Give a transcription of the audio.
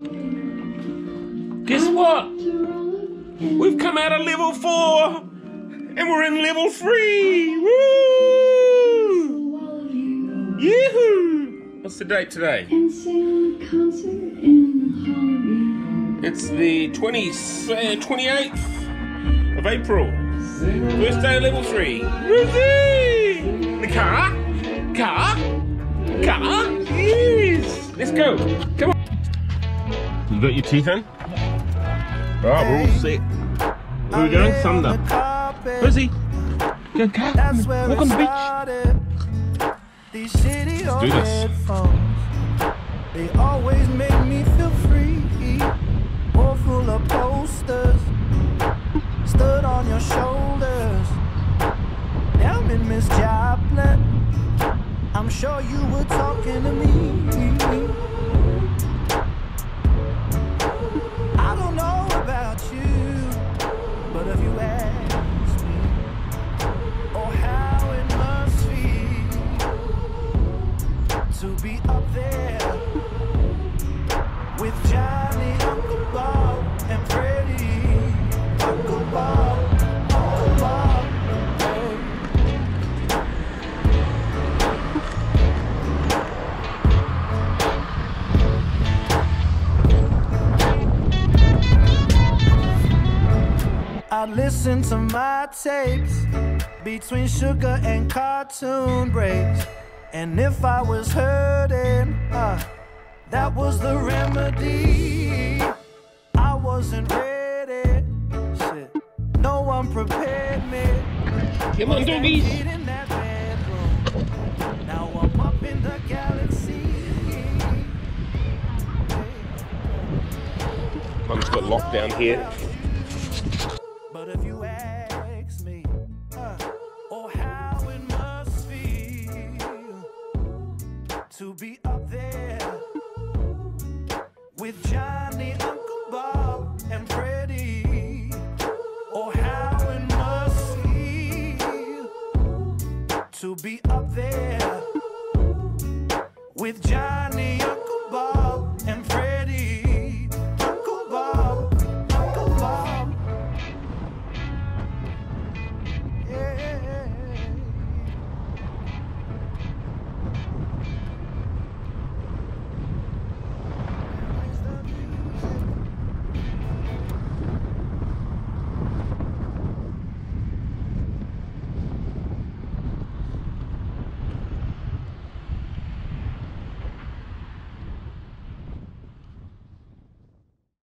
Guess what? We've come out of level four and we're in level three. Woo! Yahoo! What's the date today? It's the 20, uh, 28th of April. First day of level three. Woohoo! The car? Car? Car? Yes! Let's go. Come on. You got your teeth in? Alright, we're all set. Where are we going? Sumner. Busy. Go car. Walk on the beach. Let's do this. they always make me feel free. More full of posters, stood on your shoulders. Damn it, Miss Joplin. I'm sure you were talking to. I listen to my tapes between sugar and cartoon breaks. And if I was hurting, uh, that was the remedy. I wasn't ready. Shit, no one prepared me. Come on, doggies. Kid in that bedroom. Now I'm up in the galaxy. Mum's got locked down here. But if you ask me, uh, oh how it must feel to be up there with Johnny, Uncle Bob, and Freddie. Oh how it must feel to be up there with Johnny.